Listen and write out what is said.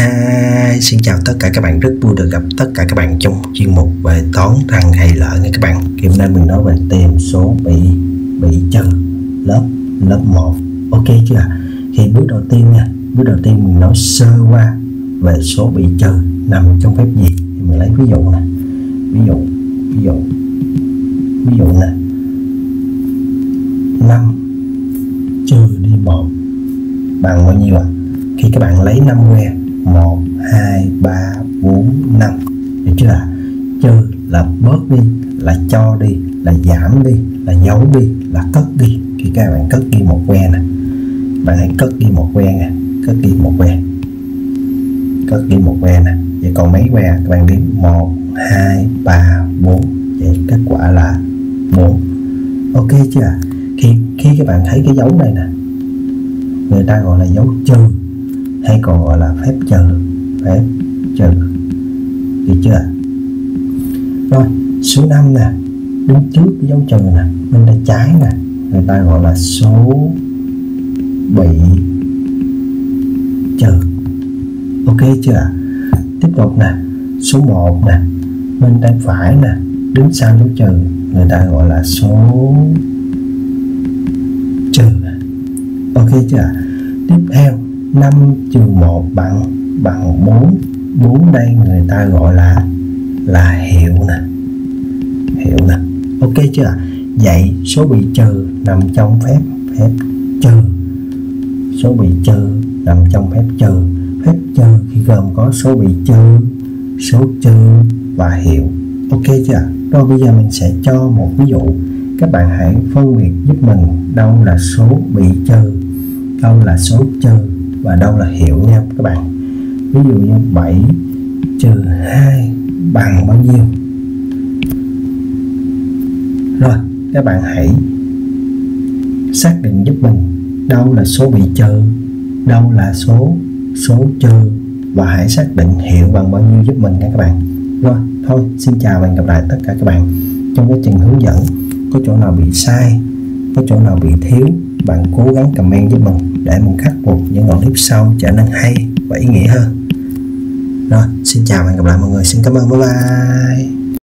Hi, xin chào tất cả các bạn. Rất vui được gặp tất cả các bạn trong chuyên mục về toán thằng hay lợi nha các bạn. Hôm nay mình nói về tìm số bị bị trừ lớp lớp 1 Ok chưa Thì bước đầu tiên nha Bước đầu tiên mình nói sơ qua về số bị trừ nằm trong phép gì. Thì mình lấy ví dụ nè. Ví dụ ví dụ ví dụ nè. 5 trừ đi 1 bằng bao nhiêu ạ? À? Khi các bạn lấy 5 que 1 2 3 4 5 được chưa ạ trừ là bớt đi, là cho đi, là giảm đi, là giấu đi, là cất đi. Thì các bạn cất đi một que nè. Bạn hãy cất đi một que nè. Cất đi một que. Cất đi một que nè. Vậy còn mấy que à? các bạn đếm 1 2 3 4 vậy kết quả là 4 ok chưa? Khi khi các bạn thấy cái dấu này nè, người ta gọi là dấu trừ hay còn gọi là phép trừ phép trừ. Được chưa? Rồi, số 5 nè, đứng trước cái dấu trừ nè, bên tay trái nè, người ta gọi là số bị trừ. Ok chưa? Tiếp tục nè, số 1 nè, bên tay phải nè, đứng sau dấu trừ, người ta gọi là số trừ ok chưa? Tiếp theo 5 trừ 1 bằng bằng 4 4 đây người ta gọi là là hiệu nè. Hiệu nè. Ok chưa vậy số bị trừ nằm trong phép phép trừ. Số bị trừ nằm trong phép trừ. Phép trừ thì gồm có số bị trừ, số trừ và hiệu. Ok chưa rồi bây giờ mình sẽ cho một ví dụ. Các bạn hãy phân biệt giúp mình đâu là số bị trừ, đâu là số trừ và đâu là hiệu nha các bạn. Ví dụ như 7 trừ 2 bằng bao nhiêu? Rồi, các bạn hãy xác định giúp mình đâu là số bị trừ đâu là số số trừ và hãy xác định hiệu bằng bao nhiêu giúp mình nha các bạn. Rồi, thôi, xin chào và hẹn gặp lại tất cả các bạn trong quá trình hướng dẫn. Có chỗ nào bị sai, có chỗ nào bị thiếu, bạn cố gắng comment giúp mình để mình khắc phục những đoạn clip sau trở nên hay và ý nghĩa hơn. Rồi, xin chào và hẹn gặp lại mọi người. Xin cảm ơn. Bye bye.